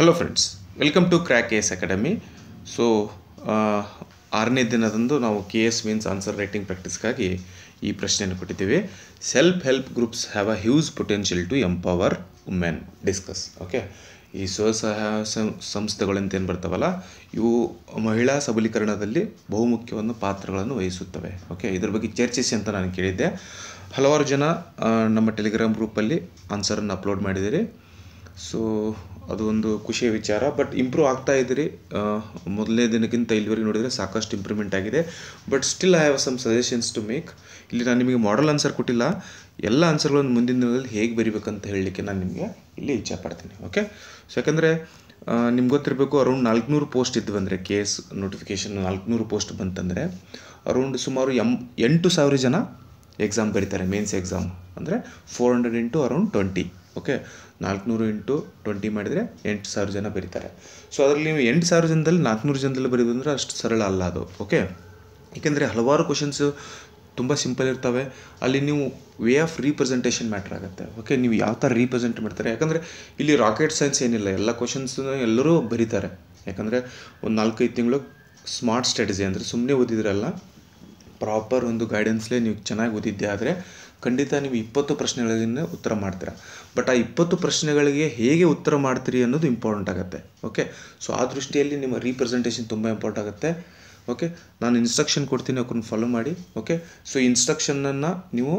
Hello friends welcome to crack S academy so ಆರನೇ ದಿನದಂದು ನಾವು K S means answer writing ಪ್ರಾಕ್ಟೀಸ್ಗಾಗಿ ಈ ಪ್ರಶ್ನೆಯನ್ನು ಕೊಟ್ಟಿದ್ದೇವೆ. Self help groups have a huge potential to empower women discuss okay ಈ ಸ್ವಸಹಾಯ ಸಂಸ್ಥೆಗಳಂತ ಏನು ಬರ್ತಾವಲ್ಲ, ಇವು ಮಹಿಳಾ ಸಬಲೀಕರಣದಲ್ಲಿ ಬಹುಮುಖ್ಯವನ್ನು ಪಾತ್ರಗಳನ್ನು ವಹಿಸುತ್ತವೆ ಓಕೆ ಇದ್ರ ಬಗ್ಗೆ ಚರ್ಚಿಸಿ ಅಂತ ನಾನು ಕೇಳಿದ್ದೆ. ಹಲವಾರು ಜನ ನಮ್ಮ ಟೆಲಿಗ್ರಾಮ್ ಗ್ರೂಪಲ್ಲಿ ಆನ್ಸರನ್ನು ಅಪ್ಲೋಡ್ ಮಾಡಿದ್ದೀರಿ. ಸೊ ಅದು ಒಂದು ಖುಷಿಯ ವಿಚಾರ. ಬಟ್ ಇಂಪ್ರೂವ್ ಆಗ್ತಾ ಇದ್ದೀರಿ. ಮೊದಲನೇ ದಿನಕ್ಕಿಂತ ಇಲ್ಲಿವರೆಗೆ ನೋಡಿದರೆ ಸಾಕಷ್ಟು ಇಂಪ್ರೂವ್ಮೆಂಟ್ ಆಗಿದೆ. But still I have some suggestions to make ಇಲ್ಲಿ ನಾನು ನಿಮಗೆ ಮಾಡಲ್ ಆನ್ಸರ್ ಕೊಟ್ಟಿಲ್ಲ. ಎಲ್ಲ ಆನ್ಸರ್ಗಳನ್ನು ಮುಂದಿನ ದಿನದಲ್ಲಿ ಹೇಗೆ ಬರಿಬೇಕಂತ ಹೇಳಲಿಕ್ಕೆ ನಾನು ನಿಮಗೆ ಇಲ್ಲಿ ಇಚ್ಛೆ ಪಡ್ತೀನಿ ಓಕೆ ಸೊ ಯಾಕಂದರೆ ನಿಮ್ಗೆ ಗೊತ್ತಿರಬೇಕು ಅರೌಂಡ್ ನಾಲ್ಕುನೂರು ಪೋಸ್ಟ್ ಇದ್ದು ಬಂದರೆ ಕೇಸ್ ನೋಟಿಫಿಕೇಷನ್ ನಾಲ್ಕುನೂರು ಪೋಸ್ಟ್ ಬಂತಂದರೆ ಅರೌಂಡ್ ಸುಮಾರು ಎಂ, ಎಂಟು ಸಾವಿರ ಜನ ಎಕ್ಸಾಮ್ ಬರೀತಾರೆ ಮೇನ್ಸ್ ಎಕ್ಸಾಮ್ ಅಂದರೆ four hundred into around twenty okay ನಾಲ್ಕುನೂರು ಇಂಟು ಟ್ವೆಂಟಿ ಮಾಡಿದರೆ ಎಂಟು ಸಾವಿರ ಜನ ಬರೀತಾರೆ. ಸೊ ಅದರಲ್ಲಿ ನೀವು ಎಂಟು ಸಾವಿರ ಜನದಲ್ಲಿ ನಾಲ್ಕುನೂರು ಜನದಲ್ಲಿ ಬರೀದಂದ್ರೆ ಅಷ್ಟು ಸರಳ ಅಲ್ಲ ಅದು ಓಕೆ ಏಕೆಂದರೆ ಹಲವಾರು ಕ್ವಶನ್ಸು ತುಂಬ ಸಿಂಪಲ್ ಇರ್ತವೆ. ಅಲ್ಲಿ ನೀವು ವೇ ಆಫ್ ರೀಪ್ರೆಸೆಂಟೇಷನ್ ಮ್ಯಾಟ್ರ್ ಆಗುತ್ತೆ ಓಕೆ ನೀವು ಯಾವ ಥರ ರೀಪ್ರೆಸೆಂಟ್ ಮಾಡ್ತಾರೆ? ಯಾಕಂದರೆ ಇಲ್ಲಿ ರಾಕೆಟ್ ಸೈನ್ಸ್ ಏನಿಲ್ಲ, ಎಲ್ಲ ಕ್ವಶನ್ಸ್ನ ಎಲ್ಲರೂ ಬರೀತಾರೆ. ಯಾಕಂದರೆ ಒಂದು ನಾಲ್ಕೈದು ತಿಂಗಳು ಸ್ಮಾರ್ಟ್ ಸ್ಟ್ರಾಟಜಿ ಅಂದರೆ ಸುಮ್ಮನೆ ಓದಿದ್ರಲ್ಲ ಪ್ರಾಪರ್ ಒಂದು ಗೈಡೆನ್ಸ್ಲೇ ನೀವು ಚೆನ್ನಾಗಿ ಓದಿದ್ದೆ ಆದರೆ ಖಂಡಿತ ನೀವು ಇಪ್ಪತ್ತು ಪ್ರಶ್ನೆಗಳಿಂದ ಉತ್ತರ ಮಾಡ್ತೀರಾ. ಬಟ್ ಆ ಇಪ್ಪತ್ತು ಪ್ರಶ್ನೆಗಳಿಗೆ ಹೇಗೆ ಉತ್ತರ ಮಾಡ್ತೀರಿ ಅನ್ನೋದು ಇಂಪಾರ್ಟೆಂಟ್ ಆಗುತ್ತೆ. ಓಕೆ ಸೊ ಆ ದೃಷ್ಟಿಯಲ್ಲಿ ನಿಮ್ಮ ರೀಪ್ರೆಸೆಂಟೇಷನ್ ತುಂಬ ಇಂಪಾರ್ಟೆಂಟ್ ಆಗುತ್ತೆ. ಓಕೆ ನಾನು ಇನ್ಸ್ಟ್ರಕ್ಷನ್ ಕೊಡ್ತೀನಿ ಅವ್ರನ್ನ ಫಾಲೋ ಮಾಡಿ. ಓಕೆ ಸೊ ಇನ್ಸ್ಟ್ರಕ್ಷನನ್ನು ನೀವು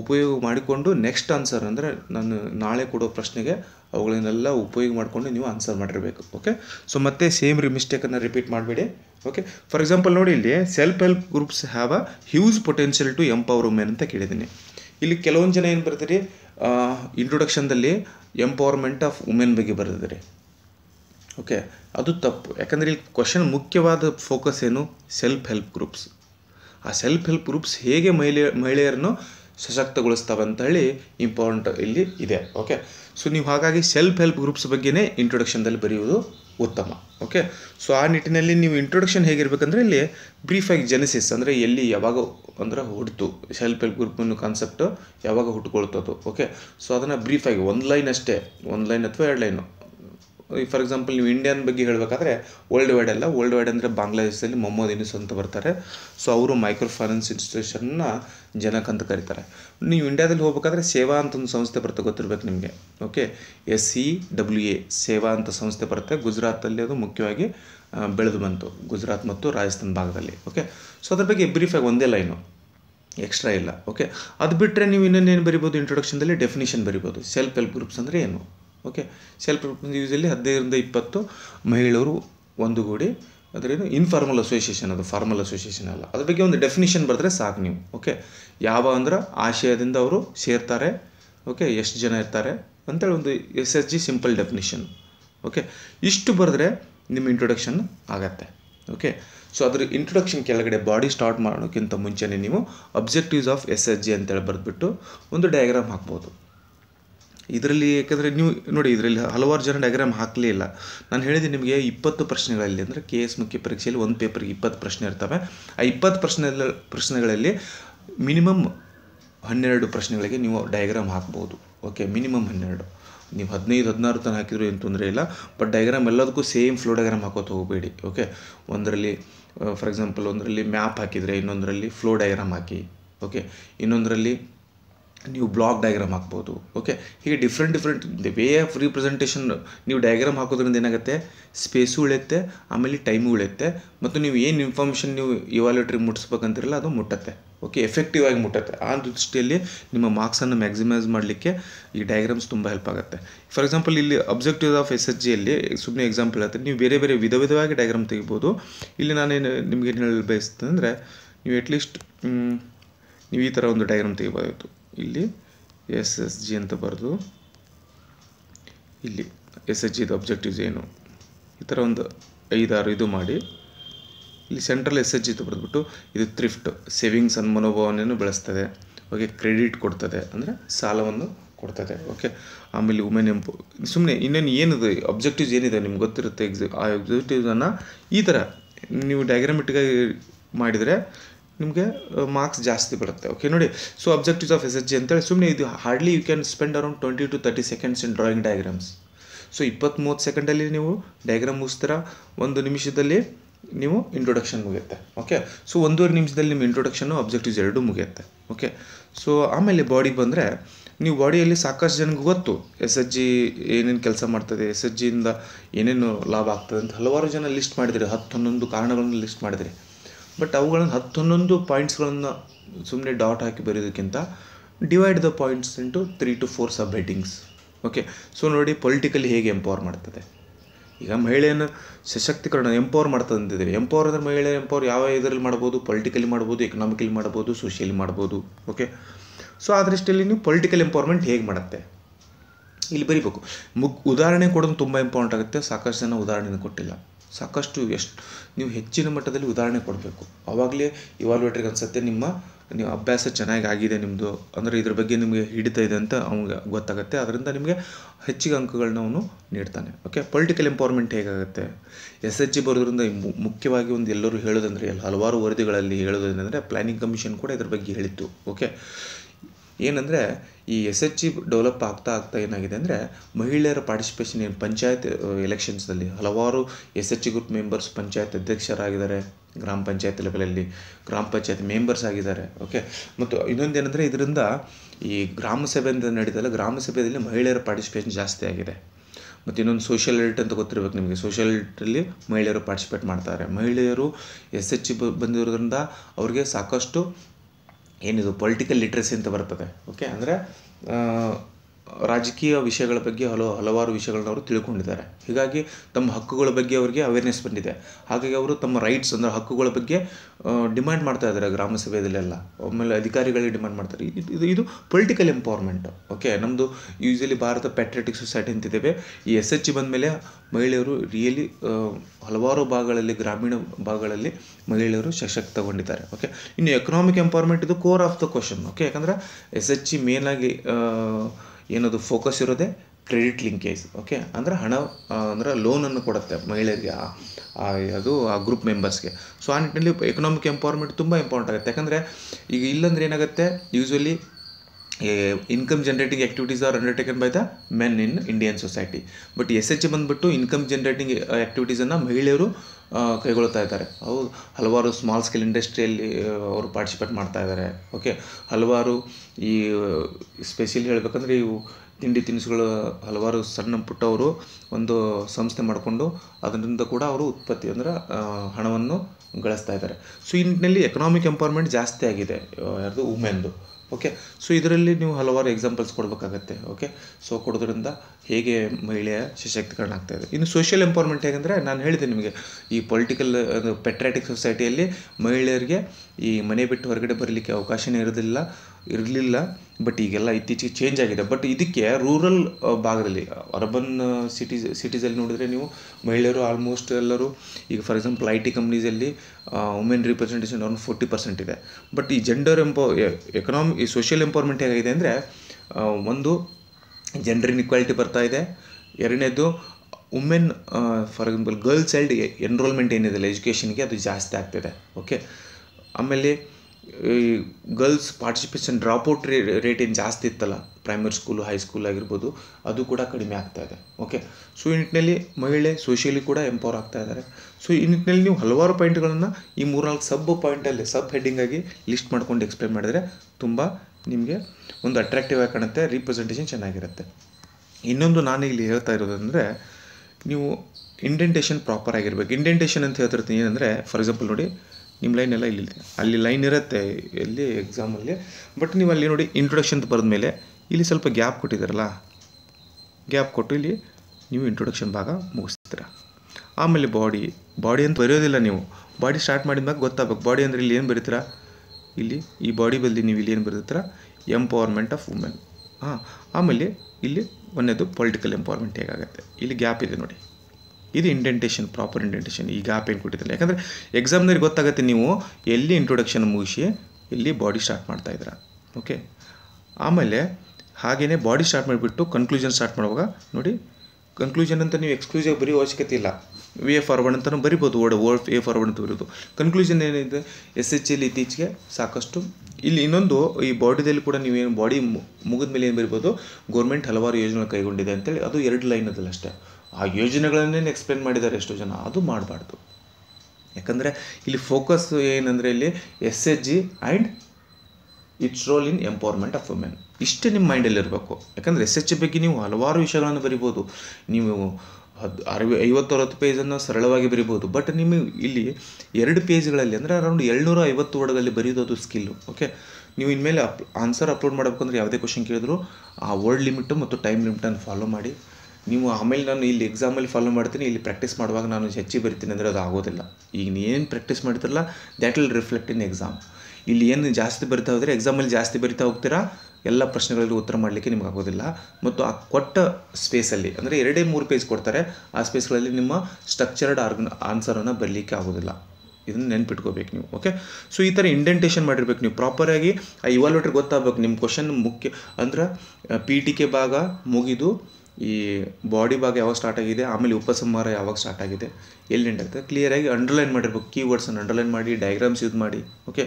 ಉಪಯೋಗ ಮಾಡಿಕೊಂಡು ನೆಕ್ಸ್ಟ್ ಆನ್ಸರ್ ಅಂದರೆ ನಾನು ನಾಳೆ ಕೊಡೋ ಪ್ರಶ್ನೆಗೆ ಅವುಗಳನ್ನೆಲ್ಲ ಉಪಯೋಗ ಮಾಡಿಕೊಂಡು ನೀವು ಆನ್ಸರ್ ಮಾಡಿರಬೇಕು. ಓಕೆ ಸೊ ಮತ್ತೆ ಸೇಮ್ ರಿ ಮಿಸ್ಟೇಕನ್ನು ರಿಪೀಟ್ ಮಾಡಬೇಡಿ. ಓಕೆ ಫಾರ್ ಎಕ್ಸಾಂಪಲ್ ನೋಡಿ ಇಲ್ಲಿ self help groups have a huge potential to empower women ಅಂತ ಕೇಳಿದ್ದೀನಿ. ಇಲ್ಲಿ ಕೆಲವೊಂದು ಜನ ಏನು ಬರ್ತೀರಿ? ಇಂಟ್ರೊಡಕ್ಷನ್ದಲ್ಲಿ ಎಂಪವರ್ಮೆಂಟ್ ಆಫ್ ವುಮೆನ್ ಬಗ್ಗೆ ಬರೆದಿದ್ದಾರೆ. ಓಕೆ ಅದು ತಪ್ಪು. ಯಾಕಂದರೆ ಇಲ್ಲಿ ಕ್ವಶನ್ ಮುಖ್ಯವಾದ ಫೋಕಸ್ ಏನು? ಸೆಲ್ಫ್ ಹೆಲ್ಪ್ ಗ್ರೂಪ್ಸ್ ಆ ಸೆಲ್ಫ್ ಹೆಲ್ಪ್ ಗ್ರೂಪ್ಸ್ ಹೇಗೆ ಮಹಿಳೆ, ಮಹಿಳೆಯರನ್ನು ಸಶಕ್ತಗೊಳಿಸ್ತವೆ ಅಂತ ಹೇಳಿ ಇಂಪಾರ್ಟೆಂಟ್ ಇಲ್ಲಿ ಇದೆ. ಓಕೆ ಸೊ ನೀವು ಹಾಗಾಗಿ ಸೆಲ್ಫ್ ಹೆಲ್ಪ್ ಗ್ರೂಪ್ಸ್ ಬಗ್ಗೆನೇ ಇಂಟ್ರೊಡಕ್ಷನ್ದಲ್ಲಿ ಬರೆಯುವುದು ಉತ್ತಮ ಓಕೆ ಸೊ ಆ ನಿಟ್ಟಿನಲ್ಲಿ ನೀವು ಇಂಟ್ರೊಡಕ್ಷನ್ ಹೇಗಿರ್ಬೇಕಂದ್ರೆ ಇಲ್ಲಿ ಬ್ರೀಫಾಗಿ ಜನಸಿಸ್ ಅಂದರೆ ಎಲ್ಲಿ ಯಾವಾಗ ಅಂದ್ರೆ ಹುಡ್ತು ಸೆಲ್ಫ್ ಹೆಲ್ಪ್ ಗ್ರೂಪ್ ಅನ್ನೋ ಕಾನ್ಸೆಪ್ಟು ಯಾವಾಗ ಹುಟ್ಕೊಳ್ತದು ಓಕೆ ಸೊ ಅದನ್ನು ಬ್ರೀಫಾಗಿ ಒಂದು ಲೈನ್ ಅಷ್ಟೇ, ಒಂದು ಲೈನ್ ಅಥವಾ ಎರಡು ಲೈನು ಫಾರ್ ಎಕ್ಸಾಂಪಲ್ ನೀವು ಇಂಡಿಯನ್ ಬಗ್ಗೆ ಹೇಳಬೇಕಾದ್ರೆ ವರ್ಲ್ಡ್ ವೈಡ್ ಅಲ್ಲ ವರ್ಲ್ಡ್ ವೈಡ್ ಅಂದರೆ ಬಾಂಗ್ಲಾದೇಶದಲ್ಲಿ ಮೊಹಮ್ಮದ್ ಇನಿಸ್ ಅಂತ ಬರ್ತಾರೆ. ಸೊ ಅವರು ಮೈಕ್ರೋ ಫೈನಾನ್ಸ್ ಇನ್ಸ್ಟಿಟ್ಯೂಷನ್ನ ಜನಕ್ ಅಂತ ಕರೀತಾರೆ. ನೀವು ಇಂಡಿಯಾದಲ್ಲಿ ಹೋಗ್ಬೇಕಾದ್ರೆ ಸೇವಾ ಅಂತ ಒಂದು ಸಂಸ್ಥೆ ಬರುತ್ತೆ, ಗೊತ್ತಿರ್ಬೇಕು ನಿಮಗೆ. Okay S C W A ಸೇವಾ ಅಂತ ಸಂಸ್ಥೆ ಬರುತ್ತೆ. ಗುಜರಾತಲ್ಲಿ ಅದು ಮುಖ್ಯವಾಗಿ ಬೆಳೆದು ಬಂತು. ಗುಜರಾತ್ ಮತ್ತು ರಾಜಸ್ಥಾನ್ ಭಾಗದಲ್ಲಿ. ಓಕೆ ಸೊ ಅದ್ರ ಬಗ್ಗೆ ಬ್ರೀಫಾಗಿ ಒಂದೇ ಲೈನು ಎಕ್ಸ್ಟ್ರಾ ಇಲ್ಲ. ಓಕೆ ಅದು ಬಿಟ್ಟರೆ ನೀವು ಇನ್ನೊಂದೇನು ಬರಿಬೋದು? ಇಂಟ್ರೊಡಕ್ಷನ್ದಲ್ಲಿ ಡೆಫಿನಿಷನ್ ಬರಿಬೋದು. ಸೆಲ್ಫ್ ಹೆಲ್ಪ್ ಗ್ರೂಪ್ಸ್ ಅಂದರೆ ಏನು? ಓಕೆ ಸೆಲ್ಫ್ ಹೆಲ್ಪ್ ಯೂಸಲ್ಲಿ ಹದಿನೈದರಿಂದ ಇಪ್ಪತ್ತು ಮಹಿಳೆಯರು ಒಂದುಗೂಡಿ ಅದರೇನು ಇನ್ಫಾರ್ಮಲ್ ಅಸೋಸಿಯೇಷನ್ ಅದು ಫಾರ್ಮಲ್ ಅಸೋಸಿಯೇಷನ್ ಅಲ್ಲ. ಅದ್ರ ಬಗ್ಗೆ ಒಂದು ಡೆಫಿನಿಷನ್ ಬರೆದ್ರೆ ಸಾಕು ನೀವು. ಓಕೆ ಯಾವ ಅಂದ್ರೆ ಆಶಯದಿಂದ ಅವರು ಸೇರ್ತಾರೆ. ಓಕೆ ಎಷ್ಟು ಜನ ಇರ್ತಾರೆ ಅಂತೇಳಿ ಒಂದು S S G simple definition okay ಇಷ್ಟು ಬರೆದ್ರೆ ನಿಮ್ಮ ಇಂಟ್ರೊಡಕ್ಷನ್ ಆಗತ್ತೆ. ಓಕೆ ಸೊ ಅದ್ರ ಇಂಟ್ರೊಡಕ್ಷನ್ ಕೆಳಗಡೆ ಬಾಡಿ ಸ್ಟಾರ್ಟ್ ಮಾಡೋಕ್ಕಿಂತ ಮುಂಚೆನೇ ನೀವು objectives of S S G ಅಂತೇಳಿ ಬರೆದ್ಬಿಟ್ಟು ಒಂದು ಡಯಾಗ್ರಾಮ್ ಹಾಕ್ಬೋದು. ಇದರಲ್ಲಿ ಏಕೆಂದರೆ ನೀವು ನೋಡಿ, ಇದರಲ್ಲಿ ಹಲವಾರು ಜನ ಡಯಾಗ್ರಾಮ್ ಹಾಕಲೇ ಇಲ್ಲ. ನಾನು ಹೇಳಿದೆ ನಿಮಗೆ ಇಪ್ಪತ್ತು ಪ್ರಶ್ನೆಗಳಲ್ಲಿ ಅಂದರೆ ಕೆ ಎಸ್ ಮುಖ್ಯ ಪರೀಕ್ಷೆಯಲ್ಲಿ ಒಂದು ಪೇಪರ್ಗೆ ಇಪ್ಪತ್ತು ಪ್ರಶ್ನೆ ಇರ್ತವೆ. ಆ ಇಪ್ಪತ್ತು ಪ್ರಶ್ನೆ ಪ್ರಶ್ನೆಗಳಲ್ಲಿ ಮಿನಿಮಮ್ ಹನ್ನೆರಡು ಪ್ರಶ್ನೆಗಳಿಗೆ ನೀವು ಡಯಾಗ್ರಾಮ್ ಹಾಕ್ಬೋದು. ಓಕೆ ಮಿನಿಮಮ್ ಹನ್ನೆರಡು. ನೀವು ಹದಿನೈದು, ಹದಿನಾರು ತನಕ ಹಾಕಿದ್ರು ಏನು ತೊಂದರೆ ಇಲ್ಲ. ಬಟ್ ಡಯಾಗ್ರಾಮ್ ಎಲ್ಲದಕ್ಕೂ ಸೇಮ್ ಫ್ಲೋ ಡಯಾಗ್ರಾಮ್ ಹಾಕೋತ ಹೋಗಬೇಡಿ. ಓಕೆ ಒಂದರಲ್ಲಿ ಫಾರ್ ಎಕ್ಸಾಂಪಲ್ ಒಂದರಲ್ಲಿ ಮ್ಯಾಪ್ ಹಾಕಿದರೆ ಇನ್ನೊಂದರಲ್ಲಿ ಫ್ಲೋ ಡಯಾಗ್ರಾಮ್ ಹಾಕಿ. ಓಕೆ ಇನ್ನೊಂದರಲ್ಲಿ ನೀವು ಬ್ಲಾಕ್ ಡಯಾಗ್ರಾಮ್ ಹಾಕ್ಬೋದು ಓಕೆ ಹೀಗೆ different different way of representation ನೀವು ಡಯಾಗ್ರಾಮ್ ಹಾಕೋದ್ರಿಂದ ಏನಾಗುತ್ತೆ? ಸ್ಪೇಸು ಉಳಿಯುತ್ತೆ, ಆಮೇಲೆ ಟೈಮು ಉಳಿಯುತ್ತೆ, ಮತ್ತು ನೀವು ಏನು ಇನ್ಫಾರ್ಮೇಷನ್ ನೀವು ಇವಾಲ್ಯೂಟ್ರಿಗೆ ಮುಟ್ಟಿಸ್ಬೇಕಂತಿರಲ್ಲ ಅದು ಮುಟ್ಟತ್ತೆ ಓಕೆ ಎಫೆಕ್ಟಿವ್ ಆಗಿ ಮುಟ್ಟತ್ತೆ. ಆ ದೃಷ್ಟಿಯಲ್ಲಿ ನಿಮ್ಮ ಮಾರ್ಕ್ಸನ್ನು ಮ್ಯಾಕ್ಸಿಮೈಸ್ ಮಾಡಲಿಕ್ಕೆ ಈ ಡಯಾಗ್ರಾಮ್ಸ್ ತುಂಬ ಹೆಲ್ಪ್ ಆಗುತ್ತೆ. ಫಾರ್ ಎಕ್ಸಾಂಪಲ್ ಇಲ್ಲಿ ಅಬ್ಜೆಕ್ಟಿವ್ ಆಫ್ ಎಸ್ ಎಚ್ ಜಿಯಲ್ಲಿ ಸುಮ್ಮನೆ ಎಕ್ಸಾಂಪಲ್ ಆಗುತ್ತೆ ನೀವು ಬೇರೆ ಬೇರೆ ವಿಧ ವಿಧವಾಗಿ ಡಯಾಗ್ರಾಮ್ ತೆಗಿಬೋದು. ಇಲ್ಲಿ ನಾನೇನು ಏನು ಹೇಳಿ ಬಯಸ್ತೇನೆ ಅಂದರೆ, ನೀವು ಅಟ್ಲೀಸ್ಟ್ ನೀವು ಈ ಥರ ಒಂದು ಡಯಾಗ್ರಾಮ್ ತೆಗಿಬೋದಾಯಿತು ಇಲ್ಲಿ ಎಸ್ ಎಸ್ ಜಿ ಅಂತ ಬರೆದು, ಇಲ್ಲಿ ಎಸ್ ಎಚ್ ಜಿದು ಅಬ್ಜೆಕ್ಟಿವ್ಸ್ ಏನು? ಈ ಥರ ಒಂದು ಐದಾರು ಇದು ಮಾಡಿ, ಇಲ್ಲಿ ಸೆಂಟ್ರಲ್ ಎಸ್ ಎಚ್ ಜಿ ಬರೆದ್ಬಿಟ್ಟು ಇದು ಥ್ರಿಫ್ಟ್ ಸೇವಿಂಗ್ಸ್ ಅನ್ನ ಮನೋಭಾವನೆಯನ್ನು ಬೆಳೆಸ್ತದೆ. ಓಕೆ ಕ್ರೆಡಿಟ್ ಕೊಡ್ತದೆ, ಅಂದರೆ ಸಾಲವನ್ನು ಕೊಡ್ತದೆ. ಓಕೆ ಆಮೇಲೆ ವುಮೆನ್ ಎಂಪು ಸುಮ್ಮನೆ ಇನ್ನೇನು ಏನಿದೆ ಅಬ್ಜೆಕ್ಟಿವ್ಸ್ ಏನಿದೆ ನಿಮ್ಗೆ ಗೊತ್ತಿರುತ್ತೆ ಎಕ್ಸಿ ಆ ಅಬ್ಜೆಕ್ಟಿವ್ಸನ್ನು ಈ ಥರ ನೀವು ಡಯಾಗ್ರಾಮೆಟಿಗಾಗಿ ಮಾಡಿದರೆ ನಿಮಗೆ ಮಾರ್ಕ್ಸ್ ಜಾಸ್ತಿ ಬರುತ್ತೆ. ಓಕೆ ನೋಡಿ so objectives of S H G ಅಂತೇಳಿ ಸುಮ್ಮನೆ ಇದು hardly you can spend around twenty to thirty seconds in drawing diagrams so ಇಪ್ಪತ್ತ್ಮೂವತ್ತು ಸೆಕೆಂಡಲ್ಲಿ ನೀವು ಡಯಾಗ್ರಾಮ್ ಮುಗಿಸ್ತೀರ, ಒಂದು ನಿಮಿಷದಲ್ಲಿ ನೀವು ಇಂಟ್ರೊಡಕ್ಷನ್ ಮುಗಿಯುತ್ತೆ. ಓಕೆ ಸೊ ಒಂದೂವರೆ ನಿಮಿಷದಲ್ಲಿ ನಿಮ್ಮ ಇಂಟ್ರೊಡಕ್ಷನ್ನು ಅಬ್ಜೆಕ್ಟಿವ್ಸ್ ಎರಡೂ ಮುಗಿಯುತ್ತೆ. ಓಕೆ ಸೊ ಆಮೇಲೆ ಬಾಡಿ ಬಂದರೆ, ನೀವು ಬಾಡಿಯಲ್ಲಿ ಸಾಕಷ್ಟು ಜನಕ್ಕೆ ಗೊತ್ತು ಎಸ್ ಎಚ್ ಜಿ ಏನೇನು ಕೆಲಸ ಮಾಡ್ತದೆ ಎಸ್ ಎಚ್ ಜಿಯಿಂದ ಏನೇನು ಲಾಭ ಆಗ್ತದೆ ಅಂತ ಹಲವಾರು ಜನ ಲಿಸ್ಟ್ ಮಾಡಿದಿರಿ ಹತ್ತು ಹನ್ನೊಂದು ಕಾರಣಗಳನ್ನು ಲಿಸ್ಟ್ ಮಾಡಿದಿರಿ ಬಟ್ ಅವುಗಳನ್ನು ಹತ್ತು ಹನ್ನೊಂದು ಪಾಯಿಂಟ್ಸ್ಗಳನ್ನು ಸುಮ್ಮನೆ ಡಾಟ್ ಹಾಕಿ ಬರೆಯೋದಕ್ಕಿಂತ divide the points into three to four sub headings okay so ನೋಡಿ ಪೊಲಿಟಿಕಲಿ ಹೇಗೆ ಎಂಪವರ್ ಮಾಡ್ತದೆ? ಈಗ ಮಹಿಳೆಯನ್ನು ಸಶಕ್ತೀಕರಣ ಎಂಪವರ್ ಮಾಡ್ತದೆ ಅಂತಿದ್ದೀವಿ. ಎಂಪವರ್ ಅಂದರೆ ಮಹಿಳೆ ಎಂಪವರ್ ಯಾವ ಇದರಲ್ಲಿ ಮಾಡ್ಬೋದು? ಪೊಲಿಟಿಕಲಿ ಮಾಡ್ಬೋದು ಎಕನಾಮಿಕಲಿ ಮಾಡ್ಬೋದು ಸೋಷಿಯಲಿ ಮಾಡ್ಬೋದು. ಓಕೆ ಸೊ ಆ ದೃಷ್ಟಿಯಲ್ಲಿ ನೀವು ಪೊಲಿಟಿಕಲ್ ಎಂಪವರ್ಮೆಂಟ್ ಹೇಗೆ ಮಾಡುತ್ತೆ? ಇಲ್ಲಿ ಬರೀಬೇಕು. ಮುಗ್ ಉದಾಹರಣೆ ಕೊಡೋದು ತುಂಬ ಇಂಪಾರ್ಟೆಂಟ್ ಆಗುತ್ತೆ. ಸಾಕಷ್ಟು ಜನ ಉದಾಹರಣೆನ ಕೊಟ್ಟಿಲ್ಲ. ಸಾಕಷ್ಟು ಎಷ್ಟು ನೀವು ಹೆಚ್ಚಿನ ಮಟ್ಟದಲ್ಲಿ ಉದಾಹರಣೆ ಕೊಡಬೇಕು. ಆವಾಗಲೇ ಇವಾಲ್ವೇಟ್ರಿಗೆ ಅನಿಸುತ್ತೆ ನಿಮ್ಮ, ನೀವು ಅಭ್ಯಾಸ ಚೆನ್ನಾಗಿ ಆಗಿದೆ ನಿಮ್ಮದು ಅಂದರೆ ಇದ್ರ ಬಗ್ಗೆ ನಿಮಗೆ ಹಿಡಿತಾ ಇದೆ ಅಂತ ಅವ್ನಿಗೆ ಗೊತ್ತಾಗುತ್ತೆ. ಅದರಿಂದ ನಿಮಗೆ ಹೆಚ್ಚಿಗೆ ಅಂಕಗಳನ್ನ ಅವನು ನೀಡ್ತಾನೆ. ಓಕೆ ಪೊಲಿಟಿಕಲ್ ಎಂಪವರ್ಮೆಂಟ್ ಹೇಗಾಗುತ್ತೆ? ಎಸ್ ಎಚ್ ಜಿ ಬರೋದ್ರಿಂದ ಮುಖ್ಯವಾಗಿ ಒಂದು ಎಲ್ಲರೂ ಹೇಳೋದಂದರೆ ಎಲ್ಲ ಹಲವಾರು ವರದಿಗಳಲ್ಲಿ ಹೇಳೋದೇನೆಂದರೆ ಪ್ಲ್ಯಾನಿಂಗ್ ಕಮಿಷನ್ ಕೂಡ ಇದ್ರ ಬಗ್ಗೆ ಹೇಳಿತ್ತು. ಓಕೆ ಏನಂದರೆ ಈ ಎಸ್ ಎಚ್ ಜಿ ಡೆವಲಪ್ ಆಗ್ತಾ ಆಗ್ತಾ ಏನಾಗಿದೆ ಅಂದರೆ ಮಹಿಳೆಯರ ಪಾರ್ಟಿಸಿಪೇಷನ್ ಏನು ಪಂಚಾಯತ್ ಎಲೆಕ್ಷನ್ಸ್ನಲ್ಲಿ ಹಲವಾರು S H G group members panchayat ಅಧ್ಯಕ್ಷರಾಗಿದ್ದಾರೆ, ಗ್ರಾಮ ಪಂಚಾಯತ್ ಲೆವೆಲಲ್ಲಿ ಗ್ರಾಮ ಪಂಚಾಯತ್ ಮೆಂಬರ್ಸ್ ಆಗಿದ್ದಾರೆ ಓಕೆ ಮತ್ತು ಇನ್ನೊಂದೇನೆಂದರೆ ಇದರಿಂದ ಈ ಗ್ರಾಮ ಸಭೆಯಿಂದ ನಡೀತಲ್ಲ, ಗ್ರಾಮ ಸಭೆಯಲ್ಲಿ ಮಹಿಳೆಯರ ಪಾರ್ಟಿಸಿಪೇಷನ್ ಜಾಸ್ತಿ ಆಗಿದೆ. ಮತ್ತು ಇನ್ನೊಂದು ಸೋಷಿಯಲ್ ಎಡಿಟ್ ಅಂತ ಗೊತ್ತಿರಬೇಕು ನಿಮಗೆ. ಸೋಷಿಯಲ್ ಎಡಿಟಲ್ಲಿ ಮಹಿಳೆಯರು ಪಾರ್ಟಿಸಿಪೇಟ್ ಮಾಡ್ತಾರೆ. ಮಹಿಳೆಯರು ಎಸ್ ಎಚ್ ಜಿ ಬಂದಿರೋದ್ರಿಂದ ಅವ್ರಿಗೆ ಸಾಕಷ್ಟು ಏನಿದು ಪೊಲಿಟಿಕಲ್ ಲಿಟ್ರಸಿ ಅಂತ ಬರ್ತದೆ. ಓಕೆ ಅಂದರೆ ರಾಜಕೀಯ ವಿಷಯಗಳ ಬಗ್ಗೆ ಹಲವು ಹಲವಾರು ವಿಷಯಗಳನ್ನ ಅವರು ತಿಳ್ಕೊಂಡಿದ್ದಾರೆ. ಹೀಗಾಗಿ ತಮ್ಮ ಹಕ್ಕುಗಳ ಬಗ್ಗೆ ಅವರಿಗೆ ಅವೇರ್ನೆಸ್ ಬಂದಿದೆ. ಹಾಗಾಗಿ ಅವರು ತಮ್ಮ ರೈಟ್ಸ್ ಅಂದರೆ ಹಕ್ಕುಗಳ ಬಗ್ಗೆ ಡಿಮ್ಯಾಂಡ್ ಮಾಡ್ತಾ ಇದ್ದಾರೆ ಗ್ರಾಮ ಸಭೆಯಲ್ಲೆಲ್ಲ. ಆಮೇಲೆ ಅಧಿಕಾರಿಗಳಿಗೆ ಡಿಮ್ಯಾಂಡ್ ಮಾಡ್ತಾರೆ ಇದು ಇದು ಪೊಲಿಟಿಕಲ್ ಎಂಪವರ್ಮೆಂಟ್ ಓಕೆ ನಮ್ಮದು ಯೂಶಲಿ ಭಾರತ ಪ್ಯಾಟ್ರಿಯಾಟಿಕ್ ಸೊಸೈಟಿ ಅಂತಿದ್ದೇವೆ. ಈ ಎಸ್ ಎಚ್ ಜಿ ಬಂದಮೇಲೆ ಮಹಿಳೆಯರು ರಿಯಲಿ ಹಲವಾರು ಭಾಗಗಳಲ್ಲಿ, ಗ್ರಾಮೀಣ ಭಾಗಗಳಲ್ಲಿ ಮಹಿಳೆಯರು ಸಶಕ್ತಗೊಂಡಿದ್ದಾರೆ. ಓಕೆ ಇನ್ನು ಎಕನಾಮಿಕ್ ಎಂಪವರ್ಮೆಂಟ್ ಇದು core of the question okay ಯಾಕಂದರೆ ಎಸ್ ಎಚ್ ಜಿ ಮೇನಾಗಿ ಏನದು ಫೋಕಸ್ ಇರೋದೇ ಕ್ರೆಡಿಟ್ ಲಿಂಕೇಜ್ ಓಕೆ ಅಂದರೆ ಹಣ ಅಂದರೆ ಲೋನನ್ನು ಕೊಡುತ್ತೆ ಮಹಿಳೆಯರಿಗೆ ಅದು, ಆ ಗ್ರೂಪ್ ಮೆಂಬರ್ಸ್ಗೆ ಸೊ ಆ ನಿಟ್ಟಿನಲ್ಲಿ ಎಕನಾಮಿಕ್ ಎಂಪವರ್ಮೆಂಟ್ ತುಂಬ ಇಂಪಾರ್ಟೆಂಟ್ ಆಗುತ್ತೆ. ಯಾಕಂದರೆ ಈಗ ಇಲ್ಲಂದ್ರೆ ಏನಾಗುತ್ತೆ? Usually income generating activities are undertaken by the men in Indian society but S H ಬಂದುಬಿಟ್ಟು ಇನ್ಕಮ್ ಜನರೇಟಿಂಗ್ ಆ್ಯಕ್ಟಿವಿಟೀಸನ್ನು ಮಹಿಳೆಯರು ಕೈಗೊಳ್ತಾ ಇದ್ದಾರೆ. ಅವು ಹಲವಾರು ಸ್ಮಾಲ್ ಸ್ಕೇಲ್ ಇಂಡಸ್ಟ್ರಿಯಲ್ಲಿ ಅವರು ಪಾರ್ಟಿಸಿಪೇಟ್ ಮಾಡ್ತಾ ಇದ್ದಾರೆ. ಓಕೆ ಹಲವಾರು ಈ ಸ್ಪೆಷಲಿ ಹೇಳಬೇಕಂದ್ರೆ ಇವು ತಿಂಡಿ ತಿನಿಸುಗಳು ಹಲವಾರು ಸಣ್ಣ ಪುಟ್ಟವರು ಒಂದು ಸಂಸ್ಥೆ ಮಾಡಿಕೊಂಡು ಅದರಿಂದ ಕೂಡ ಅವರು ಉತ್ಪತ್ತಿ ಅಂದರೆ ಹಣವನ್ನು ಗಳಿಸ್ತಾ ಇದ್ದಾರೆ. ಸೊ ಈ ನಿಟ್ಟಿನಲ್ಲಿ ಎಕನಾಮಿಕ್ ಎಂಪವರ್ಮೆಂಟ್ ಜಾಸ್ತಿ ಆಗಿದೆ ಯಾರದು? ವುಮೆನ್ದು ಓಕೆ ಸೊ ಇದರಲ್ಲಿ ನೀವು ಹಲವಾರು ಎಕ್ಸಾಂಪಲ್ಸ್ ಕೊಡಬೇಕಾಗತ್ತೆ ಓಕೆ ಸೊ ಕೊಡೋದ್ರಿಂದ ಹೇಗೆ ಮಹಿಳೆಯ ಸಶಕ್ತೀಕರಣ ಆಗ್ತಾ ಇದೆ. ಇನ್ನು ಸೋಷಿಯಲ್ ಎಂಪವರ್ಮೆಂಟ್ ಹೇಗೆಂದರೆ, ನಾನು ಹೇಳಿದೆ ನಿಮಗೆ, ಈ ಪೊಲಿಟಿಕಲ್ ಪೆಟ್ರಾಟಿಕ್ ಸೊಸೈಟಿಯಲ್ಲಿ ಮಹಿಳೆಯರಿಗೆ ಈ ಮನೆ ಬಿಟ್ಟು ಹೊರಗಡೆ ಬರಲಿಕ್ಕೆ ಅವಕಾಶನೇ ಇರೋದಿಲ್ಲ, ಇರಲಿಲ್ಲ. ಬಟ್ ಈಗೆಲ್ಲ ಇತ್ತೀಚೆಗೆ ಚೇಂಜ್ ಆಗಿದೆ. ಬಟ್ ಇದಕ್ಕೆ ರೂರಲ್ ಭಾಗದಲ್ಲಿ ಅರ್ಬನ್ ಸಿಟೀಸ್ ಸಿಟೀಸಲ್ಲಿ ನೋಡಿದರೆ ನೀವು ಮಹಿಳೆಯರು ಆಲ್ಮೋಸ್ಟ್ ಎಲ್ಲರೂ, ಈಗ ಫಾರ್ ಎಕ್ಸಾಂಪಲ್ ಐ ಟಿ ಕಂಪ್ನೀಸಲ್ಲಿ ವುಮೆನ್ ರಿಪ್ರೆಸೆಂಟೇಷನ್ ಅವ್ರನ್ನ ಫೋರ್ಟಿ ಪರ್ಸೆಂಟ್ ಇದೆ. ಬಟ್ ಈ ಜೆಂಡರ್ ಎಂಪೋ ಎಕನಾಮಿ ಈ ಸೋಷಿಯಲ್ ಎಂಪವರ್ಮೆಂಟ್ ಹೇಗಾಗಿದೆ ಅಂದರೆ ಒಂದು ಜೆಂಡರ್ ಇನ್ಇಕ್ವಾಲಿಟಿ ಬರ್ತಾ ಇದೆ. ಎರಡನೇದು women for example girls side enrollment ಏನಿದೆ ಎಜುಕೇಷನ್ಗೆ ಅದು ಜಾಸ್ತಿ ಆಗ್ತಿದೆ. ಓಕೆ ಆಮೇಲೆ, ಈ ಗರ್ಲ್ಸ್ ಪಾರ್ಟಿಸಿಪೇಷನ್ ಡ್ರಾಪ್ಔಟ್ ರೇ ರೇಟ್ ಏನು ಜಾಸ್ತಿ ಇತ್ತಲ್ಲ ಪ್ರೈಮರಿ ಸ್ಕೂಲು ಹೈಸ್ಕೂಲ್ ಆಗಿರ್ಬೋದು, ಅದು ಕೂಡ ಕಡಿಮೆ ಆಗ್ತಾ ಇದೆ. ಓಕೆ ಸೊ ಈ ನಿಟ್ಟಿನಲ್ಲಿ ಮಹಿಳೆ ಸೋಷಿಯಲಿ ಕೂಡ ಎಂಪವರ್ ಆಗ್ತಾ ಇದ್ದಾರೆ. ಸೊ ಈ ನಿಟ್ಟಿನಲ್ಲಿ ನೀವು ಹಲವಾರು ಪಾಯಿಂಟ್ಗಳನ್ನು ಈ ಮೂರ್ನಾಲ್ಕು ಸಬ್ ಪಾಯಿಂಟಲ್ಲಿ ಸಬ್ ಹೆಡ್ಡಿಂಗಾಗಿ ಲಿಸ್ಟ್ ಮಾಡ್ಕೊಂಡು ಎಕ್ಸ್ಪ್ಲೇನ್ ಮಾಡಿದರೆ ತುಂಬ ನಿಮಗೆ ಒಂದು ಅಟ್ರಾಕ್ಟಿವ್ ಆಗಿ ಕಾಣುತ್ತೆ ರೀಪ್ರೆಸೆಂಟೇಷನ್ ಚೆನ್ನಾಗಿರುತ್ತೆ. ಇನ್ನೊಂದು ನಾನು ಇಲ್ಲಿ ಹೇಳ್ತಾ ಇರೋದಂದರೆ, ನೀವು ಇಂಡೆಂಟೇಷನ್ ಪ್ರಾಪರ್ ಆಗಿರ್ಬೇಕು. ಇಂಡೆಂಟೇಷನ್ ಅಂತ ಹೇಳ್ತಿರ್ತೀನಿ ಏನಂದರೆ ಫಾರ್ ಎಕ್ಸಾಂಪಲ್ ನೋಡಿ ನಿಮ್ಮ ಲೈನ್ ಎಲ್ಲ ಇಲ್ಲಿ ಅಲ್ಲಿ ಲೈನ್ ಇರುತ್ತೆ, ಎಲ್ಲಿ ಎಕ್ಸಾಮಲ್ಲಿ ಬಟ್ ನೀವು ಅಲ್ಲಿ ನೋಡಿ ಇಂಟ್ರೊಡಕ್ಷನ್ ಅಂತ ಬರೆದ ಮೇಲೆ ಇಲ್ಲಿ ಸ್ವಲ್ಪ ಗ್ಯಾಪ್ ಕೊಟ್ಟಿದ್ದಾರಲ್ಲ ಗ್ಯಾಪ್ ಕೊಟ್ಟು ಇಲ್ಲಿ ನೀವು ಇಂಟ್ರೊಡಕ್ಷನ್ ಭಾಗ ಮುಗಿಸ್ತೀರ. ಆಮೇಲೆ ಬಾಡಿ ಬಾಡಿ ಅಂತ ಬರೆಯೋದಿಲ್ಲ ನೀವು. ಬಾಡಿ ಸ್ಟಾರ್ಟ್ ಮಾಡಿದ್ಮ್ಯಾಗ ಗೊತ್ತಾಗಬೇಕು. ಬಾಡಿ ಅಂದರೆ ಇಲ್ಲಿ ಏನು ಬರೀತೀರಾ? ಇಲ್ಲಿ ಈ ಬಾಡಿ ಬದಲಿ ನೀವು ಇಲ್ಲಿ ಏನು ಬರೀತೀರ? ಎಂಪವರ್ಮೆಂಟ್ ಆಫ್ ವುಮೆನ್ ಹಾಂ, ಆಮೇಲೆ ಇಲ್ಲಿ ಒಂದೇದು ಪೊಲಿಟಿಕಲ್ ಎಂಪವರ್ಮೆಂಟ್ ಹೇಗಾಗುತ್ತೆ. ಇಲ್ಲಿ ಗ್ಯಾಪ್ ಇದೆ ನೋಡಿ. ಇದು ಇಂಡೆಂಟೇಷನ್ ಪ್ರಾಪರ್ ಇಂಡೆಂಟೇಷನ್ ಈ ಗ್ಯಾಪ್ ಏನು ಕೊಟ್ಟಿದ್ದಿಲ್ಲ ಯಾಕಂದರೆ ಎಕ್ಸಾಮ್ನಲ್ಲಿ ಗೊತ್ತಾಗುತ್ತೆ ನೀವು ಎಲ್ಲಿ ಇಂಟ್ರೊಡಕ್ಷನ್ ಮುಗಿಸಿ, ಎಲ್ಲಿ ಬಾಡಿ ಸ್ಟಾರ್ಟ್ ಮಾಡ್ತಾ ಇದ್ದೀರಾ. ಓಕೆ ಆಮೇಲೆ ಹಾಗೆಯೇ ಬಾಡಿ ಸ್ಟಾರ್ಟ್ ಮಾಡಿಬಿಟ್ಟು ಕನ್ಕ್ಲೂಷನ್ ಸ್ಟಾರ್ಟ್ ಮಾಡುವಾಗ, ನೋಡಿ ಕನ್ಕ್ಲೂಷನ್ ಅಂತ ನೀವು ಎಕ್ಸ್ಕ್ಲೂಸಿವ್ ಬರೀ ಅವಶ್ಯಕತೆ ಇಲ್ಲ. ವಿ ಎ ಫಾರ್ವರ್ಡ್ ಅಂತಲೂ ಬರಿಬೋದು ವರ್ಡ್ ವರ್ಡ್ ಎ ಫಾರ್ವರ್ಡ್ ಅಂತ ಬರೀಬೋದು. ಕನ್ಕ್ಲೂಷನ್ ಏನಿದೆ? ಎಸ್ ಎಚ್ ಎಲ್ ಇತ್ತೀಚೆಗೆ ಸಾಕಷ್ಟು. ಇಲ್ಲಿ ಇನ್ನೊಂದು, ಈ ಬಾಡಿದಲ್ಲಿ ಕೂಡ ನೀವೇನು ಬಾಡಿ ಮುಗಿದ ಮೇಲೆ ಏನು ಬರಿಬೋದು? ಗೌರ್ಮೆಂಟ್ ಹಲವಾರು ಯೋಜನೆ ಕೈಗೊಂಡಿದೆ ಅಂತೇಳಿ, ಅದು ಎರಡು ಲೈನ್ ಅದಲ್ಲ ಅಷ್ಟೇ ಆ ಯೋಜನೆಗಳನ್ನೇ ಎಕ್ಸ್ಪ್ಲೇನ್ ಮಾಡಿದ್ದಾರೆ ಎಷ್ಟೋ ಜನ. ಅದು ಮಾಡಬಾರ್ದು. ಯಾಕಂದರೆ ಇಲ್ಲಿ ಫೋಕಸ್ ಏನಂದರೆ ಇಲ್ಲಿ S H G and its role in empowerment of women ಇಷ್ಟೇ ನಿಮ್ಮ ಮೈಂಡಲ್ಲಿ ಇರಬೇಕು. ಯಾಕಂದರೆ ಎಸ್ ಎಚ್ ಬಗ್ಗೆ ನೀವು ಹಲವಾರು ವಿಷಯಗಳನ್ನು ಬರಿಬೋದು. ನೀವು ಹದ್, ಅರವೈ ಐವತ್ತು ಅರವತ್ತು ಪೇಜನ್ನು ಸರಳವಾಗಿ ಬರಿಬೋದು. ಬಟ್ ನಿಮಗೆ ಇಲ್ಲಿ ಎರಡು ಪೇಜ್ಗಳಲ್ಲಿ ಅಂದರೆ ಅರೌಂಡ್ ಏಳ್ನೂರ ಐವತ್ತು ವರ್ಡ್ಗಳಲ್ಲಿ ಬರೆಯೋದು ಸ್ಕಿಲ್ಲು ಓಕೆ ನೀವು ಇನ್ಮೇಲೆ ಅಪ್ ಆನ್ಸರ್ ಅಪ್ಲೋಡ್ ಮಾಡಬೇಕಂದ್ರೆ ಯಾವುದೇ ಕ್ವಶನ್ ಕೇಳಿದ್ರು ಆ ವರ್ಡ್ ಲಿಮಿಟು ಮತ್ತು ಟೈಮ್ ಲಿಮಿಟನ್ನು ಫಾಲೋ ಮಾಡಿ. ನೀವು ಆಮೇಲೆ ನಾನು ಇಲ್ಲಿ ಎಕ್ಸಾಮಲ್ಲಿ ಫಾಲೋ ಮಾಡ್ತೀನಿ, ಇಲ್ಲಿ ಪ್ರಾಕ್ಟೀಸ್ ಮಾಡುವಾಗ ನಾನು ಹೆಚ್ಚಿಗೆ ಬರಿತೀನಿ ಅಂದರೆ ಅದು ಆಗೋದಿಲ್ಲ. ಈಗ ಏನು ಪ್ರಾಕ್ಟೀಸ್ ಮಾಡ್ತಿರಲ್ಲ that will reflect in exam ಇಲ್ಲಿ ಏನು ಜಾಸ್ತಿ ಬರಿತಾ ಹೋದರೆ ಎಕ್ಸಾಮಲ್ಲಿ ಜಾಸ್ತಿ ಬರಿತಾ ಹೋಗ್ತೀರಾ, ಎಲ್ಲ ಪ್ರಶ್ನೆಗಳಿಗೆ ಉತ್ತರ ಮಾಡಲಿಕ್ಕೆ ನಿಮ್ಗೆ ಆಗೋದಿಲ್ಲ. ಮತ್ತು ಆ ಕೊಟ್ಟ ಸ್ಪೇಸಲ್ಲಿ ಅಂದರೆ ಎರಡೇ ಮೂರು ಪೇಜ್ ಕೊಡ್ತಾರೆ, ಆ ಸ್ಪೇಸ್ಗಳಲ್ಲಿ ನಿಮ್ಮ ಸ್ಟ್ರಕ್ಚರ್ಡ್ ಆರ್ಗನ್ ಆನ್ಸರನ್ನು ಬರಲಿಕ್ಕೆ ಆಗೋದಿಲ್ಲ. ಇದನ್ನು ನೆನ್ಪಿಟ್ಕೋಬೇಕು ನೀವು ಓಕೆ ಸೊ ಈ ಥರ ಇಂಡೆಂಟೇಷನ್ ಮಾಡಿರ್ಬೇಕು ನೀವು. ಪ್ರಾಪರಾಗಿ ಆ ಇವಾಲ್ಯೂಟರ್ ಗೊತ್ತಾಗಬೇಕು ನಿಮ್ಮ ಕ್ವಶನ್ ಮುಖ್ಯ, ಅಂದ್ರೆ ಪಿ ಟಿ ಕೆ ಭಾಗ ಮುಗಿದು ಈ ಬಾಡಿ ಭಾಗ ಯಾವಾಗ ಸ್ಟಾರ್ಟ್ ಆಗಿದೆ, ಆಮೇಲೆ ಉಪಸಂಹಾರ ಯಾವಾಗ ಸ್ಟಾರ್ಟ್ ಆಗಿದೆ ಎಲ್ಲಿ ಎಂಡ್ ಆಗ್ತದೆ ಕ್ಲಿಯರಾಗಿ ಅಂಡರ್ಲೈನ್ ಮಾಡಿರ್ಬೇಕು ಕೀವರ್ಡ್ಸನ್ನು ಅಂಡರ್ಲೈನ್ ಮಾಡಿ ಡಯಾಗ್ರಾಮ್ಸ್ ಯೂಸ್ ಮಾಡಿ ಓಕೆ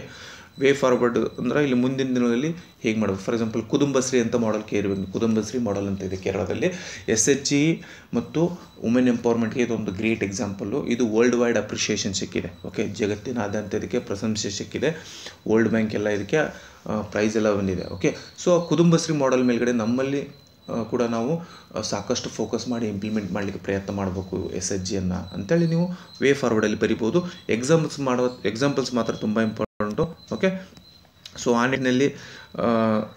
ವೇ ಫಾರ್ವರ್ಡ್ ಅಂದ್ರೆ ಇಲ್ಲಿ ಮುಂದಿನ ದಿನಗಳಲ್ಲಿ ಹೇಗೆ ಮಾಡಬೇಕು? ಫಾರ್ ಎಕ್ಸಾಂಪಲ್ ಕುದುಂಬಶ್ರೀ ಅಂತ ಮಾಡೆಲ್ ಇರಬೇಕು. ಕುದುಂಬಶ್ರೀ ಮಾಡೆಲ್ ಅಂತ ಇದೆ ಕೇರಳದಲ್ಲಿ. ಎಸ್ ಎಚ್ ಜಿ ಮತ್ತು ವುಮೆನ್ ಎಂಪವರ್ಮೆಂಟ್ಗೆ ಇದೊಂದು ಗ್ರೇಟ್ ಎಕ್ಸಾಂಪಲ್ಲು ಇದು ವರ್ಲ್ಡ್ ವೈಡ್ ಅಪ್ರಿಷಿಯೇಷನ್ ಸಿಕ್ಕಿದೆ ಓಕೆ ಜಗತ್ತಿನಾದ್ಯಂತ ಇದಕ್ಕೆ, ಪ್ರಶಂಸೆ ಸಿಕ್ಕಿದೆ ವರ್ಲ್ಡ್ ಬ್ಯಾಂಕ್ ಎಲ್ಲ ಇದಕ್ಕೆ ಪ್ರೈಸ್ ಎಲ್ಲ ಬಂದಿದೆ ಓಕೆ ಸೊ ಕುದುಂಬಶ್ರೀ ಮಾಡೆಲ್ ಮೇಲ್ಗಡೆ ನಮ್ಮಲ್ಲಿ ಕೂಡ ನಾವು ಸಾಕಷ್ಟು ಫೋಕಸ್ ಮಾಡಿ ಇಂಪ್ಲಿಮೆಂಟ್ ಮಾಡಲಿಕ್ಕೆ ಪ್ರಯತ್ನ ಮಾಡಬೇಕು ಎಸ್ ಎಚ್ ಜಿಯನ್ನು ಅಂತೇಳಿ ನೀವು ವೇ ಫಾರ್ವರ್ಡಲ್ಲಿ ಬರಿಬೋದು. ಎಕ್ಸಾಂಪಲ್ಸ್ ಮಾಡುವ ಎಕ್ಸಾಂಪಲ್ಸ್ ಮಾತ್ರ ತುಂಬ ಇಂಪಾರ್ಟೆಂಟು ಓಕೆ ಸೊ ಆ ನಿಟ್ಟಿನಲ್ಲಿ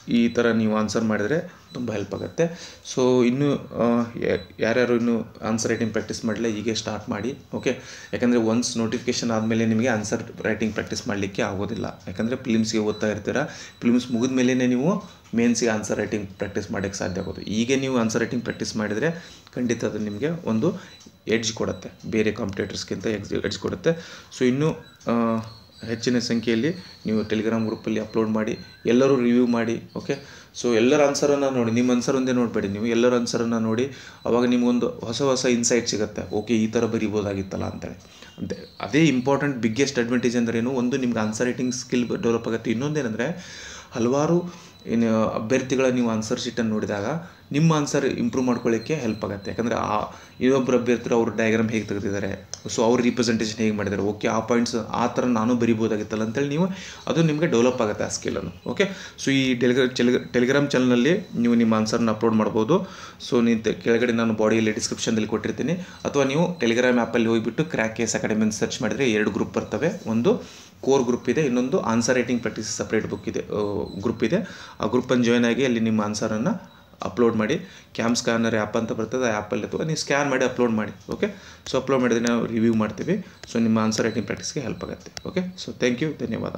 ಈ ಥರ ನೀವು ಆನ್ಸರ್ ಮಾಡಿದರೆ ತುಂಬ ಹೆಲ್ಪ್ ಆಗುತ್ತೆ. ಸೊ ಇನ್ನೂ ಯಾರ್ಯಾರು ಇನ್ನೂ ಆನ್ಸರ್ ರೈಟಿಂಗ್ ಪ್ರಾಕ್ಟೀಸ್ ಮಾಡಲೇ ಹೀಗೆ ಸ್ಟಾರ್ಟ್ ಮಾಡಿ ಓಕೆ ಯಾಕಂದರೆ ಒನ್ಸ್ ನೋಟಿಫಿಕೇಷನ್ ಆದಮೇಲೆ ನಿಮಗೆ ಆನ್ಸರ್ ರೈಟಿಂಗ್ ಪ್ರಾಕ್ಟೀಸ್ ಮಾಡಲಿಕ್ಕೆ ಆಗೋದಿಲ್ಲ. ಯಾಕಂದರೆ ಫಿಲಿಮ್ಸ್ಗೆ ಓದ್ತಾ ಇರ್ತೀರ ಫಿಲಿಮ್ಸ್ ಮುಗಿದ ಮೇಲೇ ನೀವು ಮೇನ್ಸಿಗೆ ಆನ್ಸರ್ ರೈಟಿಂಗ್ ಪ್ರಾಕ್ಟೀಸ್ ಮಾಡೋಕ್ಕೆ ಸಾಧ್ಯ ಆಗೋದು. ಈಗ ನೀವು ಆನ್ಸರ್ ರೈಟಿಂಗ್ ಪ್ರಾಕ್ಟೀಸ್ ಮಾಡಿದರೆ ಖಂಡಿತ ಅದು ನಿಮಗೆ ಒಂದು ಎಡ್ಜ್ ಕೊಡುತ್ತೆ. ಬೇರೆ ಕಾಂಪಿಟೇಟರ್ಸ್ಗಿಂತ ಎಡ್ಜ್ ಕೊಡುತ್ತೆ. ಸೊ ಇನ್ನೂ ಹೆಚ್ಚಿನ ಸಂಖ್ಯೆಯಲ್ಲಿ ನೀವು ಟೆಲಿಗ್ರಾಮ್ ಗ್ರೂಪಲ್ಲಿ ಅಪ್ಲೋಡ್ ಮಾಡಿ, ಎಲ್ಲರೂ ರಿವ್ಯೂ ಮಾಡಿ ಓಕೆ ಸೊ ಎಲ್ಲರ ಆನ್ಸರನ್ನು ನೋಡಿ, ನಿಮ್ಮ ಆನ್ಸರ್ ಒಂದೇ ನೋಡಬೇಡಿ. ನೀವು ಎಲ್ಲರ ಆನ್ಸರನ್ನು ನೋಡಿ, ಅವಾಗ ನಿಮಗೊಂದು ಹೊಸ ಹೊಸ ಇನ್ಸೈಟ್ ಸಿಗುತ್ತೆ. ಓಕೆ ಈ ಥರ ಬರಿಬೋದಾಗಿತ್ತಲ್ಲ ಅಂತೇಳಿ. ಅಂತೆ ಅದೇ ಇಂಪಾರ್ಟೆಂಟ್ ಬಿಗ್ಗೆಸ್ಟ್ ಅಡ್ವಾಂಟೇಜ್ ಅಂದ್ರೇನು ಒಂದು ನಿಮ್ಗೆ ಆನ್ಸರ್ ರೈಟಿಂಗ್ ಸ್ಕಿಲ್ ಡೆವಲಪ್ ಆಗುತ್ತೆ. ಇನ್ನೊಂದೇನೆಂದರೆ, ಹಲವಾರು ಏನು ಅಭ್ಯರ್ಥಿಗಳ ನೀವು ಆನ್ಸರ್ ಶೀಟನ್ನು ನೋಡಿದಾಗ ನಿಮ್ಮ ಆನ್ಸರ್ ಇಂಪ್ರೂವ್ ಮಾಡ್ಕೊಳ್ಳಿಕ್ಕೆ ಹೆಲ್ಪ್ ಆಗುತ್ತೆ. ಯಾಕಂದರೆ ಆ ಇನ್ನೊಬ್ಬರು ಅಭ್ಯರ್ಥಿರು ಅವ್ರ ಡಯಾಗ್ರಾಮ್ ಹೇಗೆ ತೆಗೆದಿದ್ದಾರೆ ಸೊ ಅವ್ರ ರಿಪ್ರೆಸೆಂಟೇಷನ್ ಹೇಗೆ ಮಾಡಿದ್ದಾರೆ ಓಕೆ ಆ ಪಾಯಿಂಟ್ಸ್ ಆ ಥರ ನಾನು ಬರಿಬೋದಾಗಿತ್ತಲ್ಲ ಅಂತೇಳಿ ನೀವು ಅದು ನಿಮಗೆ ಡೆವಲಪ್ ಆಗುತ್ತೆ ಆ ಸ್ಕಿಲನ್ನು ಓಕೆ ಸೊ ಈ ಟೆಲಿಗ್ರಾ ಟೆಲಿಗ್ರಾಮ್ ಚಾನಲಲ್ಲಿ ನೀವು ನಿಮ್ಮ ಆನ್ಸರ್ನ ಅಪ್ಲೋಡ್ ಮಾಡ್ಬೋದು. ಸೊ ನೀವು ಕೆಳಗಡೆ ನಾನು ಬಾಡಿಯಲ್ಲಿ ಡಿಸ್ಕ್ರಿಪ್ಷನ್ದಲ್ಲಿ ಕೊಟ್ಟಿರ್ತೀನಿ. ಅಥವಾ ನೀವು ಟೆಲಿಗ್ರಾಮ್ ಆ್ಯಪಲ್ಲಿ ಹೋಗಿಬಿಟ್ಟು ಕ್ರ್ಯಾಕ್ ಕೇಸ್ ಅಕಾಡೆಮಿ ಸರ್ಚ್ ಮಾಡಿದರೆ ಎರಡು ಗ್ರೂಪ್ ಬರ್ತವೆ. ಒಂದು ಕೋರ್ ಗ್ರೂಪ್ ಇದೆ, ಇನ್ನೊಂದು answer writing practice separate book ಇದೆ ಗ್ರೂಪ್ ಇದೆ. ಆ ಗ್ರೂಪನ್ನು ಜಾಯ್ನ್ ಆಗಿ ಅಲ್ಲಿ ನಿಮ್ಮ ಆನ್ಸರನ್ನು ಅಪ್ಲೋಡ್ ಮಾಡಿ. ಕ್ಯಾಮ್ ಸ್ಕ್ಯಾನರ್ ಆ್ಯಪ್ ಅಂತ ಬರ್ತದೆ, ಆ ಆ್ಯಪಲ್ಲಿ ಅಥವಾ ನೀವು ಸ್ಕ್ಯಾನ್ ಮಾಡಿ ಅಪ್ಲೋಡ್ ಮಾಡಿ ಓಕೆ ಸೊ ಅಪ್ಲೋಡ್ ಮಾಡಿದ್ರೆ ನಾವು ರಿವ್ಯೂ ಮಾಡ್ತೀವಿ. ಸೊ ನಿಮ್ಮ ಆನ್ಸರ್ ರೈಟಿಂಗ್ ಪ್ರಾಕ್ಟೀಸ್ಗೆ ಹೆಲ್ಪ್ ಆಗುತ್ತೆ ಓಕೆ ಸೊ ಥ್ಯಾಂಕ್ ಯು ಧನ್ಯವಾದ.